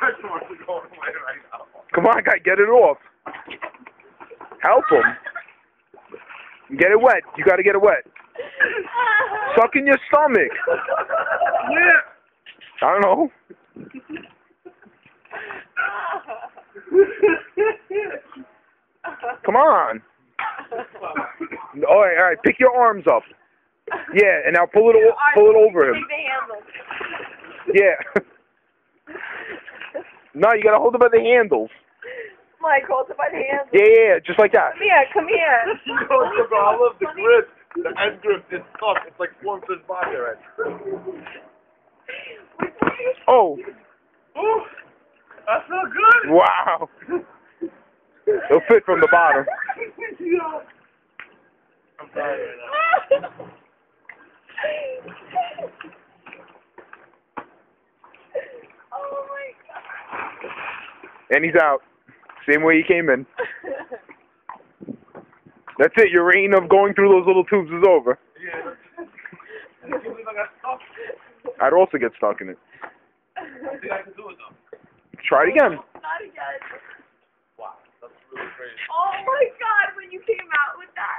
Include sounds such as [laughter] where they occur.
That's what's going away right now. Come on, guy, get it off. Help him. Get it wet. You gotta get it wet. Suck in your stomach. Yeah. I don't know. Come on. All right, all right. Pick your arms up. Yeah, and now pull it pull it over him. Take the handle. Yeah. [laughs] No, you gotta hold it by the handles. Mike, hold it by the handle. Yeah, yeah, yeah, just like that. Come here, come here. [laughs] I love the grip. The end grip is tough. It's like forms his body right. Oh, Ooh, that's so good. wow. It'll fit from the bottom. [laughs] I'm sorry right now. And he's out. Same way he came in. [laughs] That's it. Your reign of going through those little tubes is over. Yeah. I can't believe I got stuck. I'd also get stuck in it. I think I can do it though. Try it again. Not again. Wow, that's really crazy. Oh